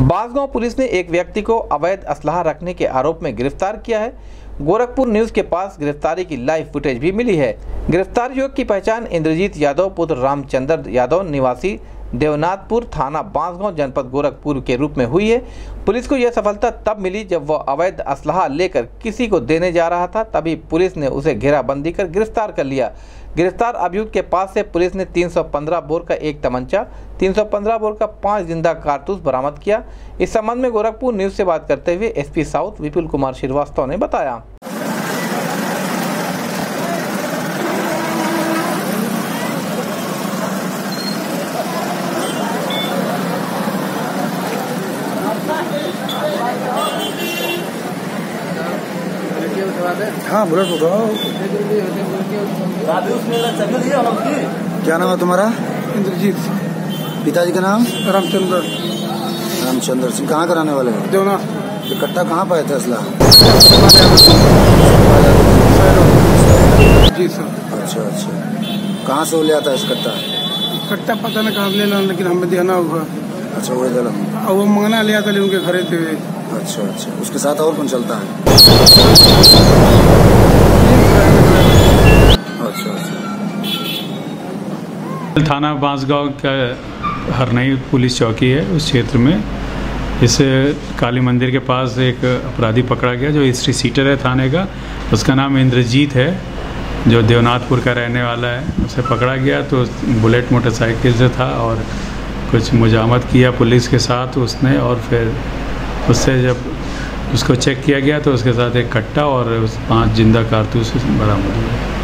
Basgaon police ने एक व्यक्ति को अवैध असलाह रखने के आरोप में गिरफ़्तार किया है। गोरखपुर न्यूज़ के पास गिरफ्तारी की लाइव फुटेज भी मिली है। गिरफ़्तार युवक की पहचान इंद्रजीत यादव, पुत्र रामचंद्र यादव, निवासी देवनाथपुर थाना बांसगांव जनपद गोरखपुर के रूप में हुई है। पुलिस को यह सफलता तब मिली जब वह अवैध असलाह लेकर किसी को देने जा रहा था, तभी पुलिस ने उसे घेराबंदी कर गिरफ़्तार कर लिया। गिरफ़्तार अभियुक्त के पास से पुलिस ने 315 बोर का एक तमंचा 315 बोर का पाँच ज़िंदा कारतूस बरामद किया। इस संबंध में गोरखपुर न्यूज़ से बात करते हुए एसपी साउथ विपुल कुमार श्रीवास्तव ने बताया। हाँ बुलेट उठाओ क्या नाम है तुम्हारा? इंद्रजीत पिताजी का नाम? रामचंद्र। रामचंद्र सिंह कहाँ कराने वाले हैं? देवना। ये कट्टा कहाँ पाए थे असला? जी सर। अच्छा अच्छा। कहाँ से वो लिया था इस कट्टा कट्टा पता नहीं कहाँ लेना लेकिन हमें देना हुआ अच्छा वो इधर और वो मंगना लिया था लेकिन उनके घरे थे। अच्छा अच्छा। उसके साथ और कौन चलता है? अच्छा अच्छा। थाना बांसगांव का हरनई पुलिस चौकी है, उस क्षेत्र में। इस काली मंदिर के पास एक अपराधी पकड़ा गया, जो हिस्ट्री सीटर है थाने का। उसका नाम इंद्रजीत है, जो देवनाथपुर का रहने वाला है। उसे पकड़ा गया तो बुलेट मोटरसाइकिल से था और कुछ मुजामत किया पुलिस के साथ उसने और फिर उससे जब उसको चेक किया गया तो उसके साथ एक कट्टा और पाँच ज़िंदा कारतूस बरामद हुए।